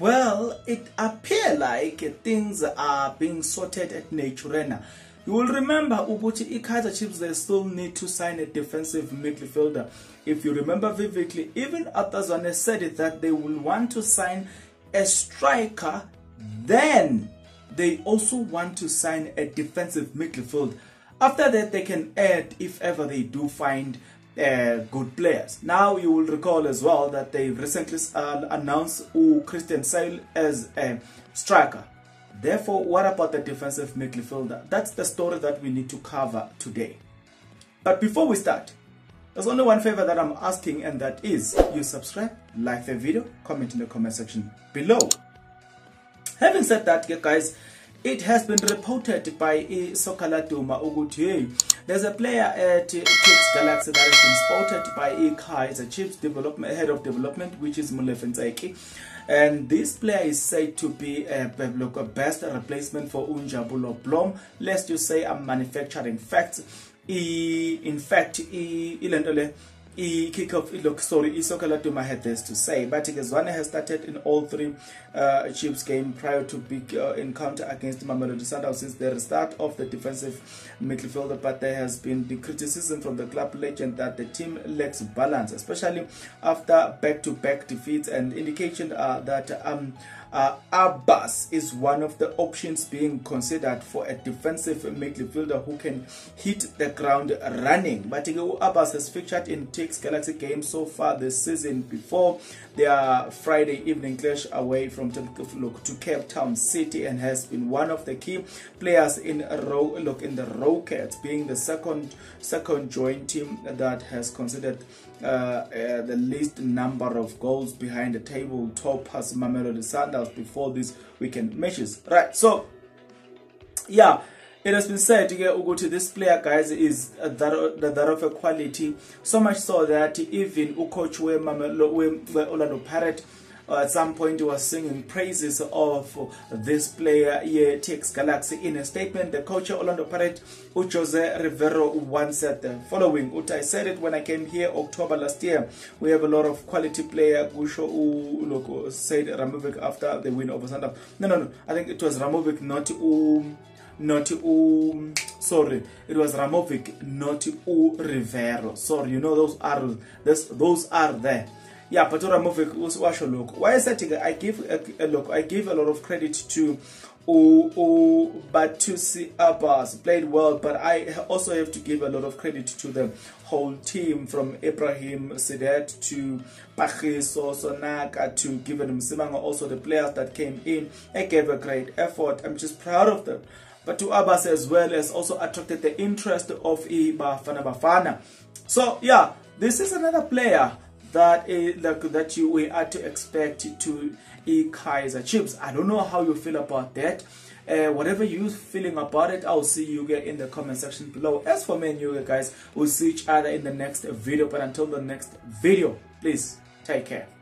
Well, it appear like things are being sorted at Naturena. You will remember Ubuchi Ikaiser Chiefs they still need to sign a defensive midfielder. If you remember vividly, even Atazane said it that they will want to sign a striker, then they also want to sign a defensive midfield. After that, they can add if ever they do find uh, good players. Now you will recall as well that they recently uh, announced U Christian Saile as a striker. Therefore, what about the defensive midfielder? That's the story that we need to cover today. But before we start, there's only one favor that I'm asking and that is you subscribe, like the video, comment in the comment section below. Having said that, guys, it has been reported by Sokala Duma ukuthi there's a player at Kicks Galaxy that has been spotted by Ikai as a chief development head of development, which is Mulefenseki. And this player is said to be a, best replacement for Unjabulo Blom. Let's just say I'm manufacturing facts. In fact, i-kick-off look sorry isoccer Duma had this to say but Zwane has started in all three uh, Chiefs game prior to big uh, encounter against Mamelodi Sundowns since the restart of the defensive midfielder but there has been the criticism from the club legend that the team lacks balance especially after back-to-back -back defeats and indication uh, that um, uh, Aubaas is one of the options being considered for a defensive midfielder who can hit the ground running. But Aubaas has featured in TS Galaxy games so far this season before their Friday evening clash away from look to Cape Town City and has been one of the key players in a row look in the Rockets being the second second joint team that has considered uh, uh, the least number of goals behind the table top as Mamelodi Sundowns before these weekend matches right? So yeah it has been said ukuthi this player guys is that, that of a quality. So much so that even ucoach we-orlando pirate uh, at some point was singing praises of this player here takes galaxy. In a statement the coach orlando pirate jose rivero once said the following i said it when i came here october last year. We have a lot of quality player kusho look said ramovic after the win over sundowns no no no. I think it was ramovic not um, not u sorry. It was ramovic not u rivero. Sorry you know those are this, those are there yeah but uramovic washo lokho wayesethi i said I give a, a look i give a lot of credit to U, U, Bathusi Aubaas played well, but I also have to give a lot of credit to the whole team from Ibrahim Sidet to Pogiso Sanoka to Given Msimanga, also the players that came in. They gave a great effort. I'm just proud of them but to Abbas as well as also attracted the interest of Bafana Bafana. So yeah, this is another player that is like that you we are to expect to eat Kaizer Chiefs. I don't know how you feel about that. Uh, whatever you feeling about it, I'll see you guys in the comment section below. As for me and you guys, we'll see each other in the next video. But until the next video, please take care.